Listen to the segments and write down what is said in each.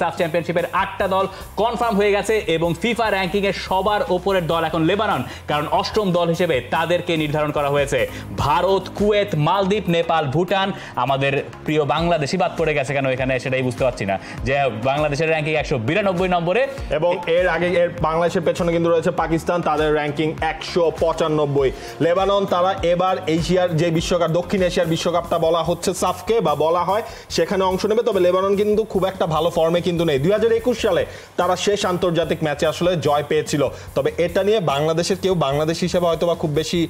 সাফ চ্যাম্পিয়নশিপের আটটা দল কনফার্ম হয়ে গেছে এবং ফিফা র্যাঙ্কিং এর সবার ওপরের দল এখন লেবানন কারণ অষ্টম দল হিসেবে তাদেরকে নির্ধারণ করা হয়েছে। ভারত কুয়েত মালদ্বীপ নেপাল ভুটান আমাদের প্রিয় বাংলাদেশি বাদ পড়ে গেছে কেন এখানে সেটাই বুঝতে পারছি না। যে বাংলাদেশের র্যাঙ্কিং একশো বিরানব্বই নম্বরে। এবং এর আগে এর বাংলাদেশের পেছনে কিন্তু রয়েছে পাকিস্তান তাদের র্যাঙ্কিং একশো পঁচানব্বই। লেবানন তারা এবার এশিয়ার যে বিশ্বকাপ দক্ষিণ এশিয়ার বিশ্বকাপটা বলা হচ্ছে সাফকে বা বলা হয় সেখানে অংশ নেবে। তবে লেবানন কিন্তু খুব একটা ভালো ফর্মে কিন্তু নেই। দুই হাজার একুশ সালে তারা শেষ আন্তর্জাতিক ম্যাচে আসলে জয় পেয়েছিল। তবে এটা নিয়ে বাংলাদেশের কেউ বাংলাদেশ হিসেবে হয়তো বা খুব বেশি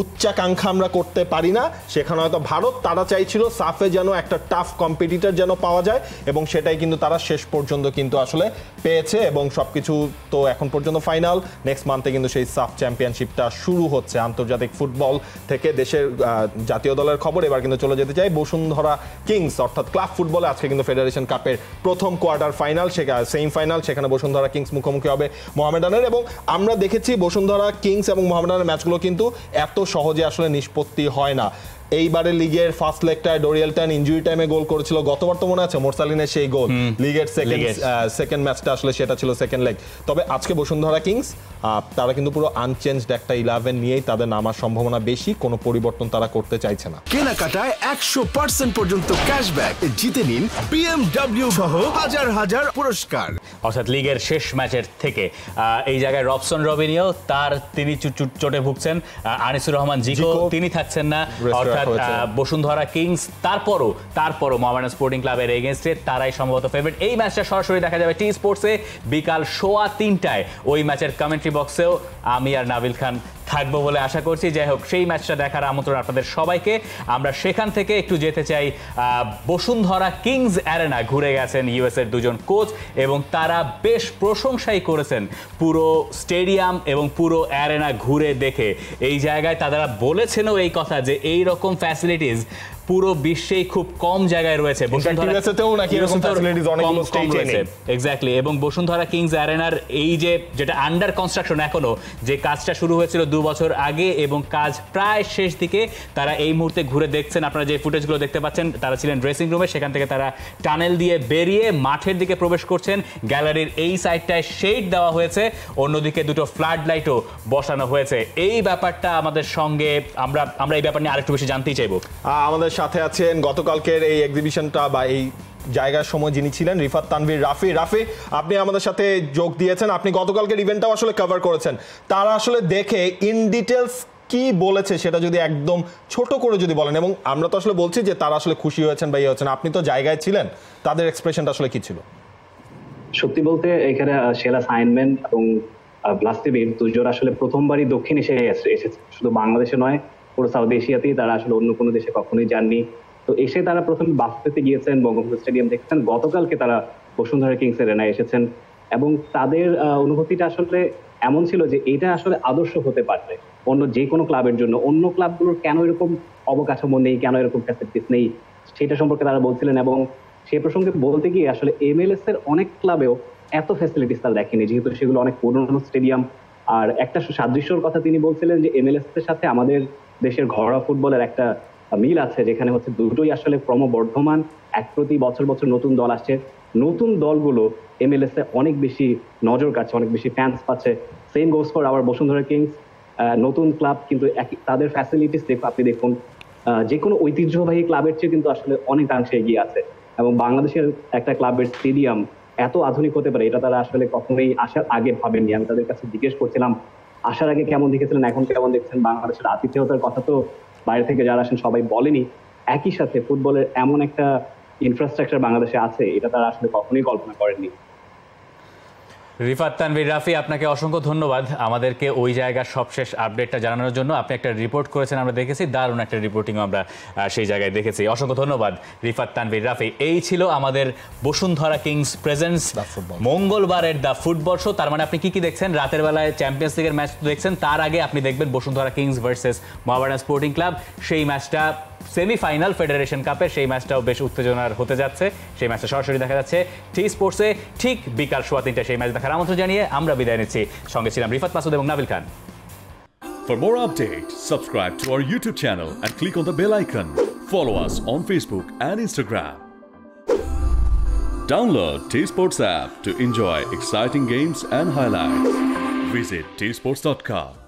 উচ্চাকাঙ্ক্ষা আমরা করতে পারি না। সেখানে হয়তো ভারত তারা চাইছিল সাফে যেন একটা টাফ কম্পিটিটর যেন পাওয়া যায় এবং সেটাই কিন্তু তারা শেষ পর্যন্ত কিন্তু আসলে পেয়েছে এবং সব কিছু তো এখন পর্যন্ত ফাইনাল নেক্সট মান্থে কিন্তু সেই সাফ চ্যাম্পিয়নশিপটা শুরু হচ্ছে। আন্তর্জাতিক ফুটবল থেকে দেশের জাতীয় দলের খবর। এবার কিন্তু চলে যেতে চাই বসুন্ধরা কিংস। অর্থাৎ ক্লাব ফুটবলে আজকে কিন্তু ফেডারেশন কাপের প্রথম কোয়ার্টার ফাইনাল সেখানে সেমি ফাইনাল সেখানে বসুন্ধরা কিংস মুখোমুখি হবে মোহামেডানের। এবং আমরা দেখেছি বসুন্ধরা কিংস এবং মোহামেডানের ম্যাচগুলো কিন্তু এত সহজে আসলে নিষ্পত্তি হয় না। এইবারে লিগের ফার্স্ট লেগটায় ডোরিয়ালটান ইনজুরি টাইমে গোল করেছিল। গতবার তো মনে আছে মোরসালিনের সেই গোল লিগের সেকেন্ড সেকেন্ড ম্যাচটা আসলে সেটা ছিল সেকেন্ড লেগ তবে আজকে বসুন্ধরা কিংস তারা কিন্তু পুরো আনচেঞ্জড একটা ইলেভেন নিয়েই তাদের নামার সম্ভাবনা বেশি কোনো পরিবর্তন তারা করতে চাইছে না। কেনাকাটায় একশো পার্সেন্ট পর্যন্ত ক্যাশব্যাক জিতে নিন বিএমডব্লিউ সহ হাজার হাজার পুরস্কার। অর্থাৎ লিগের শেষ ম্যাচের থেকে এই জায়গায় রবসন রবিনিও তার তিনি চোটে ভুগছেন আনিসুর রহমান জিকো তিনি থাকছেন না। অর্থাৎ বসুন্ধরা কিংস তারপরও তারপরও মোহামেডান স্পোর্টিং ক্লাবের এগেনস্টে তারাই সম্ভবত ফেভারিট এই ম্যাচটা সরাসরি দেখা যাবে টি স্পোর্টসে বিকাল সোয়া তিনটায় ওই ম্যাচের কমেন্ট্রি বক্সেও আমি আর নাবিল খান থাকব বলে আশা করছি। যাই হোক, সেই ম্যাচটা দেখার আমন্ত্রণ আপনাদের সবাইকে। আমরা সেখান থেকে একটু যেতে চাই বসুন্ধরা কিংস অ্যারেনা। ঘুরে গেছেন ইউএসের দুজন কোচ এবং তারা বেশ প্রশংসাই করেছেন পুরো স্টেডিয়াম এবং পুরো অ্যারেনা ঘুরে দেখে। এই জায়গায় তারা বলেছেনও এই কথা যে এই রকম ফ্যাসিলিটিস পুরো বিশ্বেই খুব কম জায়গায় রয়েছে। এক্স্যাক্টলি এবং বসুন্ধরা কিংস অ্যারেনার এই যে যেটা আন্ডার কনস্ট্রাকশন এখনও যে কাজটা শুরু হয়েছিল দু বছর আগে এবং কাজ প্রায় শেষ দিকে তারা এই মুহূর্তে ঘুরে দেখছেন। আপনারা যে ফুটেজগুলো দেখতে পাচ্ছেন তারা ছিলেন ড্রেসিং রুমে সেখান থেকে তারা টানেল দিয়ে বেরিয়ে মাঠের দিকে প্রবেশ করছেন। গ্যালারির এই সাইডটায় শেড দেওয়া হয়েছে। অন্যদিকে দুটো ফ্লাড লাইটও বসানো হয়েছে। এই ব্যাপারটা আমাদের সঙ্গে আমরা আমরা এই ব্যাপার নিয়ে আরেকটু বেশি জানতেই চাইব। আহ, সাথে আছেন গতকালকের এই এক্সিবিশনটা বা এই জায়গার সময় যিনি ছিলেন, রিফাত তানভীর, রাফি। রাফি, আপনি আমাদের সাথে যোগ দিয়েছেন। আপনি গতকালকের ইভেন্টটাও আসলে কভার করেছেন। তারা আসলে দেখে ইন ডিটেলস কি বলেছে সেটা যদি একদম ছোট করে যদি বলেন, এবং আমরা তো আসলে বলছি যে তারা আসলে খুশি হয়েছেন বা ইয়ে হয়েছেন। আপনি তো জায়গায় ছিলেন, তাদের এক্সপ্রেশনটা আসলে কি ছিল? সত্যি বলতে এখানে সেরা সাইনম্যান এবং ব্লাস্টিবির দুজন আসলে প্রথমবারই দক্ষিণ এশিয়ায় এসে- এসেছে। শুধু বাংলাদেশে নয় পুরো সাউথ এশিয়াতেই তারা আসলে অন্য কোনো দেশে কখনোই যাননি। তো এসে তারা প্রথমে বাফেতে গিয়েছেন, বঙ্গবন্ধু স্টেডিয়াম দেখছেন। গতকালকে তারা বসুন্ধরা কিংস এরেনায় এসেছেন এবং তাদের অনুভূতিটা আসলে এমন ছিল যে এটা আসলে আদর্শ হতে পারবে অন্য যে কোনো ক্লাবের জন্য। অন্য ক্লাবগুলোর কেন এরকম অবকাঠামো নেই, কেন এরকম ফ্যাসিলিটিস নেই, সেটা সম্পর্কে তারা বলছিলেন এবং সে প্রসঙ্গে বলতে গিয়ে আসলে এমএলএস এর অনেক ক্লাবেও এত ফ্যাসিলিটিস তারা দেখেনি, যেহেতু সেগুলো অনেক পুরনো স্টেডিয়াম। আর একটা সাদৃশ্যর কথা তিনি বলছিলেন যে এমএলএস এর সাথে আমাদের দেশের ঘরোয়া ফুটবলের একটা মিল আছে, যেখানে হচ্ছে দুটোই আসলে ক্রমবর্ধমান। এক প্রতি বছর বছর নতুন দল আসছে। নতুন দলগুলো এমএলএস এ অনেক বেশি নজর কাটছে অনেক বেশি ফ্যান্স পাচ্ছে। সেম গোস ফর আবার বসুন্ধরা কিংস নতুন ক্লাব কিন্তু তাদের ফ্যাসিলিটিস দেখুন আপনি দেখুন যে কোনো ঐতিহ্যবাহী ক্লাবের চেয়ে কিন্তু আসলে অনেকাংশে এগিয়ে আছে। এবং বাংলাদেশের একটা ক্লাবের স্টেডিয়াম এত আধুনিক হতে পারে, এটা তারা আসলে কখনোই আসার আগে ভাবেননি। আমি তাদের কাছে জিজ্ঞেস করছিলাম আসার আগে কেমন দেখেছিলেন, এখন কেমন দেখছেন? বাংলাদেশের আতিথেয়তার কথা তো বাইরে থেকে যারা আসেন সবাই বলেনি। একই সাথে ফুটবলের এমন একটা ইনফ্রাস্ট্রাকচার বাংলাদেশে আছে, এটা তারা আসলে কখনোই কল্পনা করেননি। রিফাত তানভীর রাফি আপনাকে অসংখ্য ধন্যবাদ আমাদেরকে ওই জায়গার সবশেষ আপডেটটা জানানোর জন্য। আপনি একটা রিপোর্ট করেছেন আমরা দেখেছি দারুণ একটা রিপোর্টিং আমরা সেই জায়গায় দেখেছি। অসংখ্য ধন্যবাদ রিফাত তানভীর। রাফি এই ছিল আমাদের বসুন্ধরা কিংস প্রেজেন্স. মঙ্গলবারের দ্য ফুটবল শো তার মানে আপনি কি কি দেখছেন? রাতের বেলায় চ্যাম্পিয়ন্স লিগের ম্যাচ দেখছেন তার আগে আপনি দেখবেন Bashundhara Kings versus Mohammedan Sporting Club সেই ম্যাচটা সেমিফাইনাল ফেডারেশন কাপের সেই ম্যাচটাও বেশ উত্তেজনার হতে যাচ্ছে সেই ম্যাচটা সরাসরি দেখা যাচ্ছে টি স্পোর্টসে ঠিক বিকাল সোয়া তিনটা সেই ম্যাচ দেখার আমন্ত্রণ জানিয়ে আমরা বিদায় নিচ্ছি সঙ্গে ছিলাম রিফাত মাসুদ এবং নাবিল খান For more updates, subscribe to our YouTube channel and click on the bell icon. Follow us on Facebook and Instagram. Download T Sports app to enjoy exciting games and highlights. Visit tsports.com.